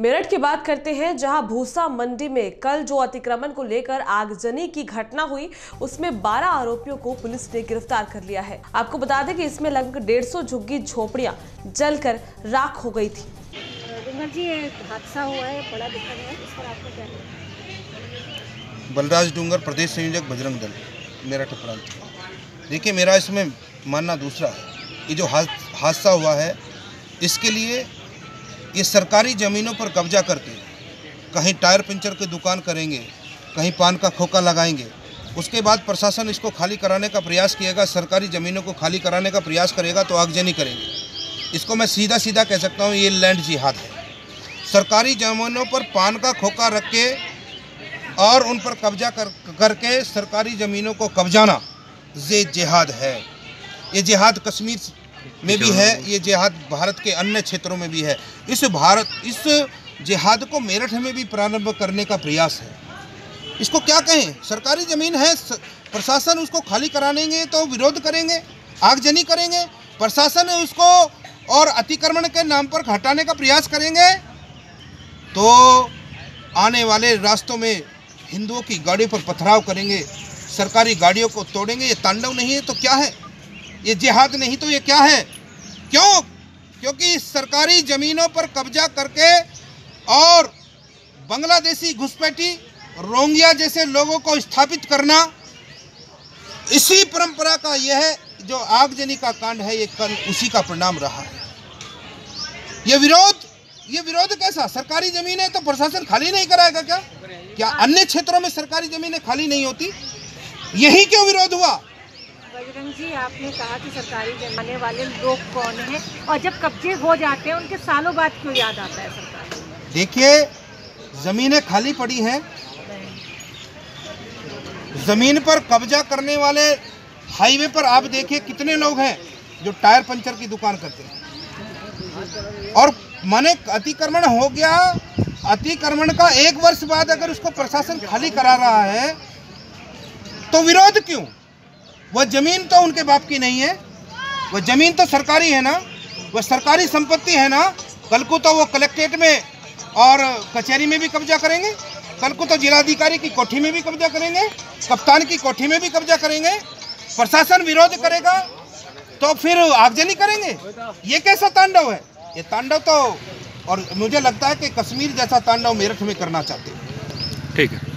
मेरठ की बात करते हैं जहाँ भूसा मंडी में कल जो अतिक्रमण को लेकर आगजनी की घटना हुई उसमें 12 आरोपियों को पुलिस ने गिरफ़्तार कर लिया है। आपको बता दें कि इसमें लगभग 150 झुग्गी झोपड़ियाँ जलकर राख हो गई थी। जी हादसा हुआ है बड़ा दुखद है इस पर आपको क्या बलराज डूंगर प्रदेश संयोजक बजरंग दल मेरठ प्रांत देखिए मेरा इसमें मानना दूसरा है ये जो हादसा हुआ है इसके लिए ये सरकारी ज़मीनों पर कब्जा करके कहीं टायर पंचर की दुकान करेंगे, कहीं पान का खोखा लगाएँगे, उसके बाद प्रशासन इसको खाली कराने का प्रयास किएगा, सरकारी ज़मीनों को खाली कराने का प्रयास करेगा तो आगजनी करेंगे। इसको मैं सीधा सीधा कह सकता हूँ, ये लैंड जिहाद है। सरकारी ज़मीनों पर पान का खोखा रख के और उन पर कब्जा कर, करके सरकारी ज़मीनों को कब्जाना, ये जिहाद है। ये जिहाद कश्मीर में भी है ये जिहाद भारत के अन्य क्षेत्रों में भी है। इस भारत इस जिहाद को मेरठ में भी प्रारंभ करने का प्रयास है। इसको क्या कहें? सरकारी ज़मीन है प्रशासन उसको खाली करानेंगे तो विरोध करेंगे आगजनी करेंगे प्रशासन उसको और अतिक्रमण के नाम पर हटाने का प्रयास करेंगे तो आने वाले रास्तों में हिंदुओं की गाड़ियों पर पथराव करेंगे सरकारी गाड़ियों को तोड़ेंगे ये तांडव नहीं है तो क्या है? ये जिहाद नहीं तो ये क्या है? क्यों? क्योंकि सरकारी ज़मीनों पर कब्जा करके और बांग्लादेशी घुसपैठी, रोंगिया जैसे लोगों को स्थापित करना, इसी परंपरा का यह जो आगजनी का कांड है, ये कल उसी का परिणाम रहा है। ये विरोध ये विरोध कैसा? सरकारी ज़मीन है तो प्रशासन खाली नहीं कराएगा क्या? क्या अन्य क्षेत्रों में सरकारी जमीनें खाली नहीं होती? यही क्यों विरोध हुआ? बजरंग जी, आपने कहा कि सरकारी जमाने वाले लोग कौन हैं और जब कब्जे हो जाते हैं, उनके सालों बाद क्यों याद आता है सरकार? देखिए, जमीनें खाली पड़ी हैं। ज़मीन पर कब्जा करने वाले हाईवे पर आप देखिए कितने लोग हैं जो टायर पंचर की दुकान करते हैं। और माने अतिक्रमण हो गया, अतिक्रमण का एक वर्ष बाद अगर उसको प्रशासन खाली करा रहा है तो विरोध क्यों? वह ज़मीन तो उनके बाप की नहीं है। वह ज़मीन तो सरकारी है ना? वह सरकारी संपत्ति है ना? कल को तो वो कलेक्ट्रेट में और कचहरी में भी कब्जा करेंगे। कल को तो जिलाधिकारी की कोठी में भी कब्जा करेंगे। कप्तान की कोठी में भी कब्जा करेंगे। प्रशासन विरोध करेगा तो फिर आगजनी करेंगे। ये कैसा तांडव है? ये तांडव तो और मुझे लगता है कि कश्मीर जैसा तांडव मेरठ में करना चाहते हैं। ठीक है।